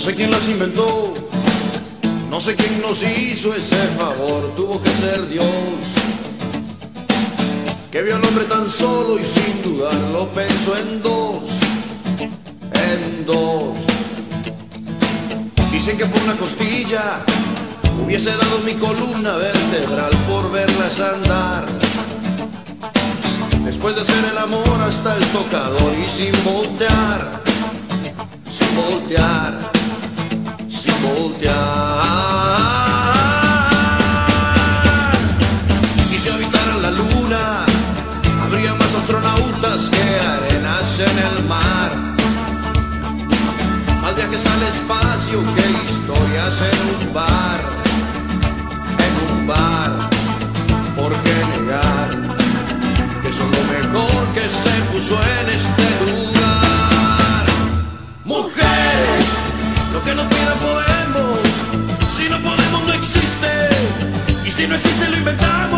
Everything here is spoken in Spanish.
sé quién las inventó, no sé quién nos hizo ese favor, tuvo que ser Dios. Que vio al hombre tan solo y sin dudarlo pensó en dos, en dos. Dicen que por una costilla hubiese dado mi columna vertebral por verlas andar. Después de hacer el amor hasta el tocador y sin voltear, sin voltear, voltear. Y si habitaran la luna, habría más astronautas que arenas en el mar. Más viajes al espacio que historias en un bar, en un bar. ¿Por qué negar que son lo mejor que se puso en este lugar? Mujeres, lo que nos pida podemos, si no existe lo mujeres.